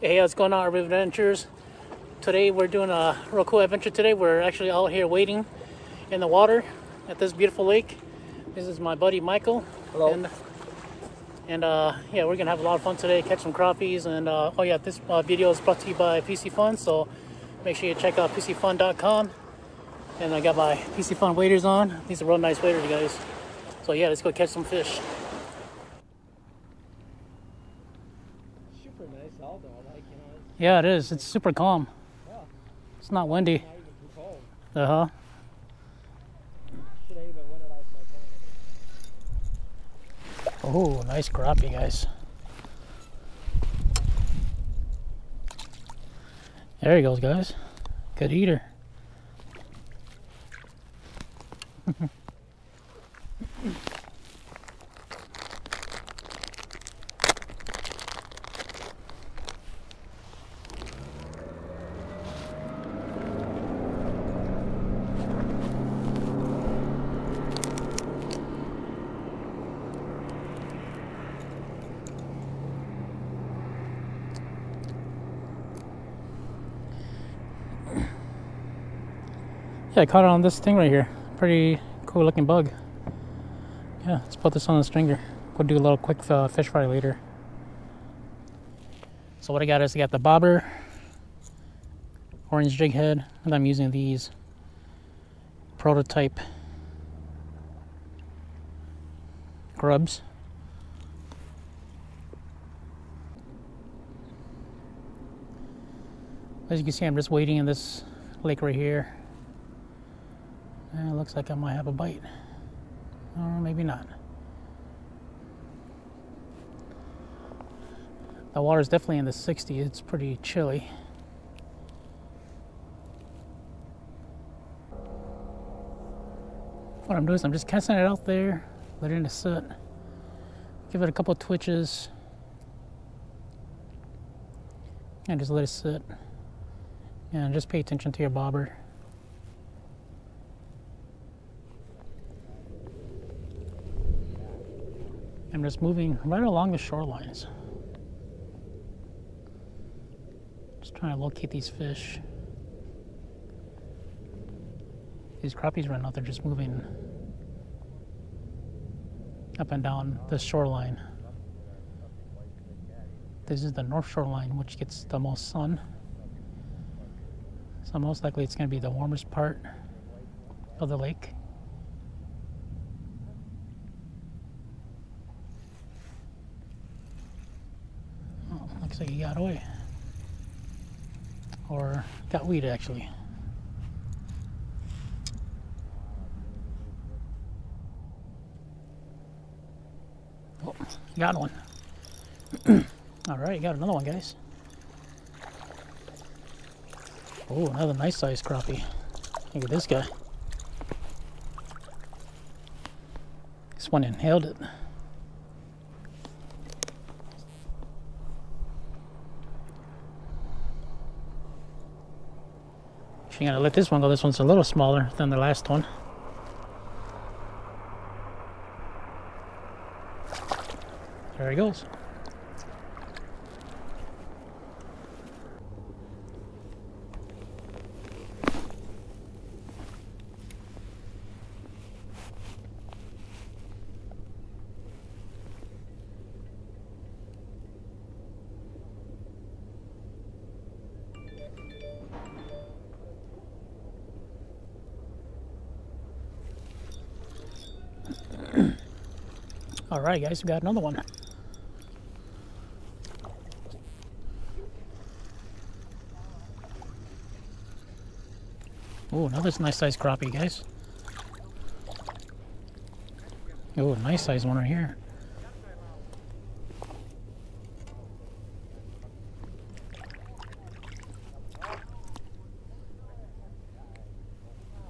what's going on, Urban Adventures? Today we're doing a real cool adventure today. We're actually out here waiting in the water at this beautiful lake. This is my buddy Michael. Hello. And, and uh, yeah, we're gonna have a lot of fun today, catch some crappies. And uh, oh yeah, this uh, video is brought to you by Piscifun, so make sure you check out Piscifun.com. And I got my Piscifun waders on. These are real nice waders, you guys. So yeah, let's go catch some fish. Super nice out though. Like, you know, it's Yeah, it is. It's super calm. Yeah. It's not windy. Uh huh. Oh, nice crappie, guys. There he goes, guys. Good eater. Yeah, I caught it on this thing right here. Pretty cool looking bug. Yeah, let's put this on the stringer. Go do a little quick uh, fish fry later. So what I got is I got the bobber, orange jig head, and I'm using these prototype grubs. As you can see, I'm just waiting in this lake right here. It looks like I might have a bite. Or maybe not. The water's definitely in the 60s. It's pretty chilly. What I'm doing is I'm just casting it out there, letting it sit. Give it a couple of twitches. And just let it sit. And just pay attention to your bobber. I'm just moving right along the shorelines. Just trying to locate these fish. These crappies right now, they're just moving up and down the shoreline. This is the north shoreline, which gets the most sun. So most likely it's going to be the warmest part of the lake. Oh, looks like he got away. Or got weed actually. Oh, got one. All right, got another one, guys. Oh, another nice sized crappie. Look at this guy. This one inhaled it. Actually, gonna let this one go. This one's a little smaller than the last one. There he goes. All right, guys, we got another one. Oh, another nice sized crappie, guys. Oh, nice sized one right here.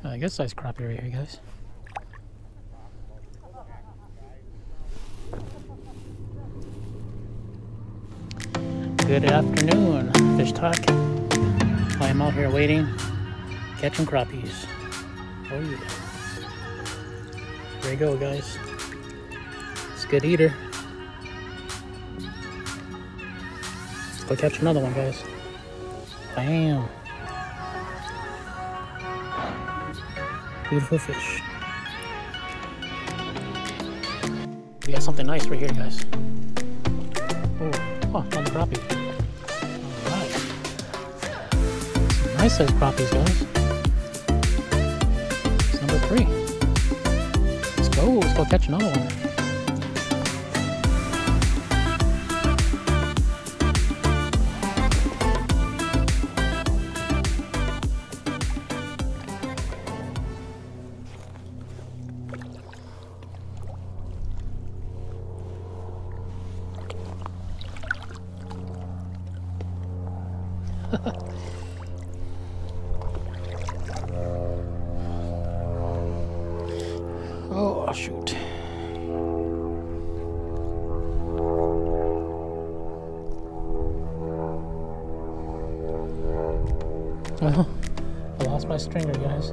Uh, good sized crappie right here, guys. Good afternoon, Fish Talk. I am out here waiting, catching crappies. Oh yeah. There you go, guys. It's a good eater. go catch another one, guys. Bam. Beautiful fish. We got something nice right here, guys. Oh, oh another crappie. Nice size crappies, guys. It's number three. Let's go. Let's go catch another one. Well, uh-huh. I lost my stringer, guys.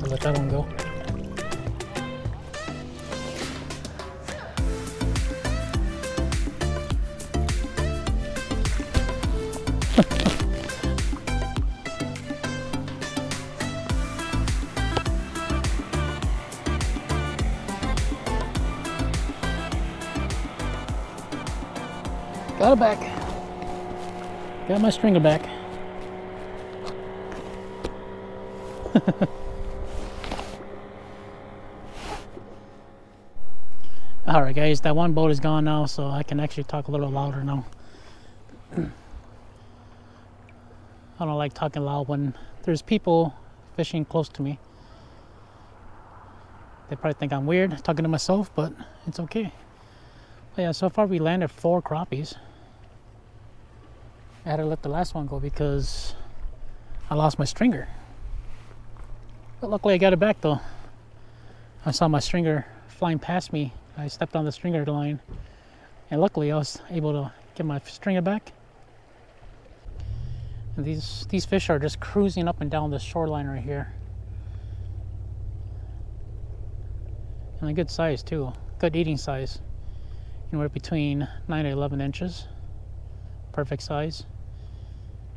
I'll let that one go. Got it back. Got my stringer back. Alright guys, that one boat is gone now, so I can actually talk a little louder now. I don't like talking loud when there's people fishing close to me. They probably think I'm weird talking to myself, but it's okay. But yeah, so far we landed four crappies. I had to let the last one go because I lost my stringer. But luckily I got it back though. I saw my stringer flying past me. I stepped on the stringer line and luckily I was able to get my stringer back. And these these fish are just cruising up and down the shoreline right here. And a good size too. Good eating size. Anywhere between 9 to 11 inches. Perfect size.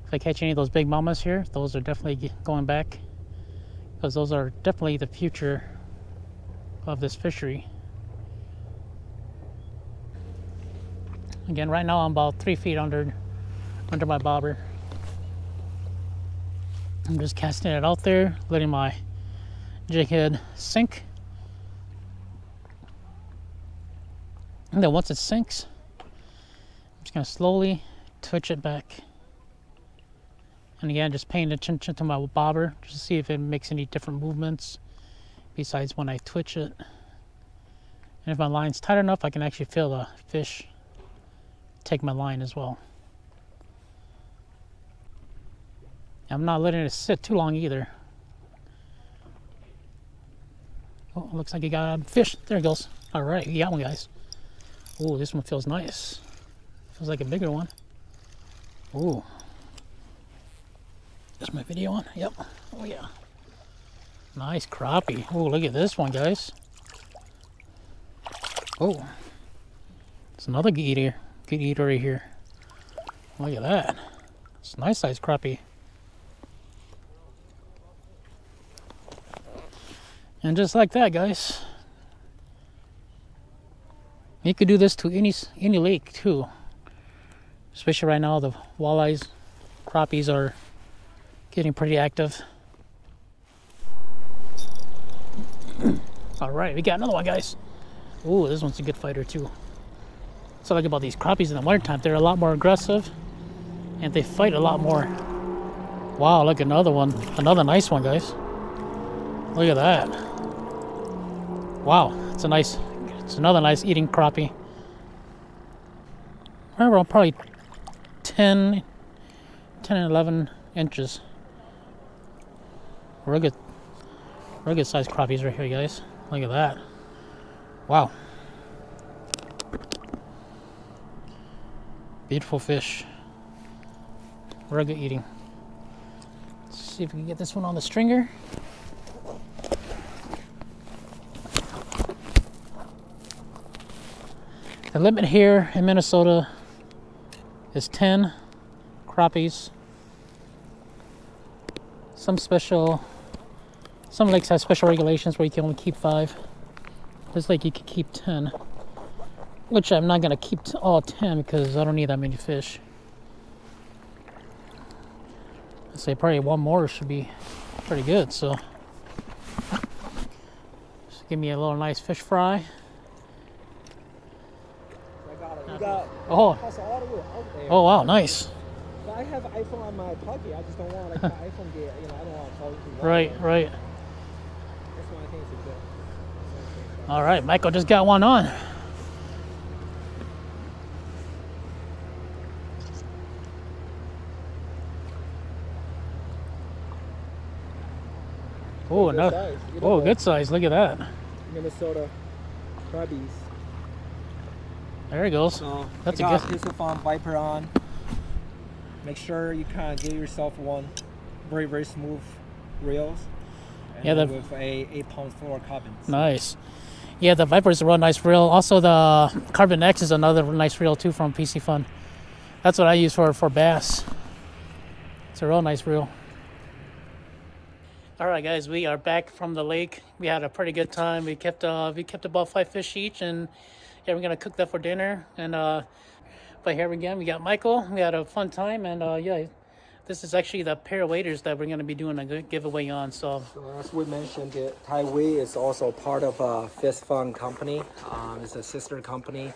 If I catch any of those big mamas here, those are definitely going back. Because those are definitely the future of this fishery. Again, right now I'm about three feet under under my bobber. I'm just casting it out there, letting my jig head sink. And then once it sinks, I'm just gonna slowly twitch it back. And again, just paying attention to my bobber just to see if it makes any different movements besides when I twitch it. And if my line's tight enough, I can actually feel the fish take my line as well. I'm not letting it sit too long either. Oh, looks like you got a fish. There it goes. All right, you got one, guys. Oh, this one feels nice. Feels like a bigger one. Oh. Is my video on? Yep. Oh, yeah. Nice crappie. Oh, look at this one, guys. Oh. It's another good eater. Good eater right here. Look at that. It's a nice size crappie. And just like that, guys, you could do this to any any lake too. Especially right now, the walleyes, crappies are getting pretty active. All right, we got another one, guys. Ooh, this one's a good fighter too. So like about these crappies in the wintertime, they're a lot more aggressive and they fight a lot more. Wow, look another one. Another nice one, guys. Look at that. Wow, it's a nice, it's another nice eating crappie. We're probably 10, 10 and 11 inches. Real good, real good sized crappies right here, guys. Look at that. Wow. Beautiful fish. Good eating. Let's see if we can get this one on the stringer. The limit here in Minnesota is 10 crappies. Some special, some lakes have special regulations where you can only keep five. This lake you can keep 10, which I'm not gonna keep all 10 because I don't need that many fish. I'd say probably one more should be pretty good. So, just give me a little nice fish fry. Got it. You got Oh, pass all the way out there. oh wow, nice. But I have iPhone on my pocket. I just don't want like my iPhone get you know I don't want to water. Right, right. That's why I think it's a good. that's All right, Michael just got one on. Oh, Good no. Oh, good size. Look at that. Minnesota crappies. There he goes. So That's a I got good- Piscifun Viper on. Make sure you kind of get yourself one very very smooth reels. Yeah, the- with a eight pound fluorocarbons. Nice. Yeah, the Viper is a real nice reel. Also, the Carbon X is another nice reel too from Piscifun. That's what I use for for bass. It's a real nice reel. All right, guys, we are back from the lake. We had a pretty good time. We kept uh, we kept about five fish each, and yeah, we're gonna cook that for dinner. And uh, but here again, we got Michael. We had a fun time, and uh, yeah, this is actually the pair of waders that we're gonna be doing a giveaway on. So So as we mentioned, uh, TideWe is also part of a Piscifun company. Um, it's a sister company.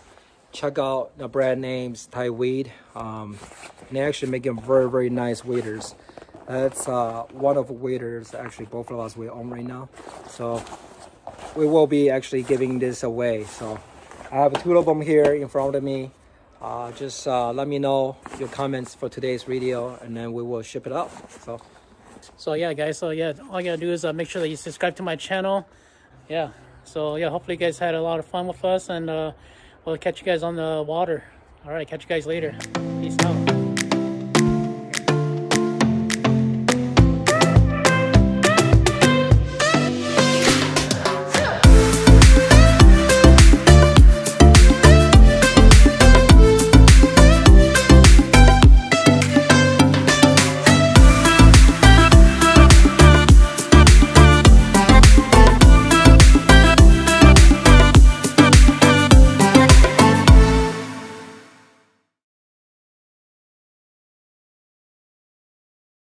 Check out the brand names TideWe. Um, and they're actually making very very nice waders. That's uh, one of the waders actually both of us we own right now. So we will be actually giving this away. So I have two of them here in front of me. Uh, just uh, let me know your comments for today's video, and then we will ship it out. So. So yeah, guys. So yeah, all you gotta do is uh, make sure that you subscribe to my channel. Yeah. So yeah, hopefully you guys had a lot of fun with us, and uh, we'll catch you guys on the water. All right, catch you guys later. Peace out.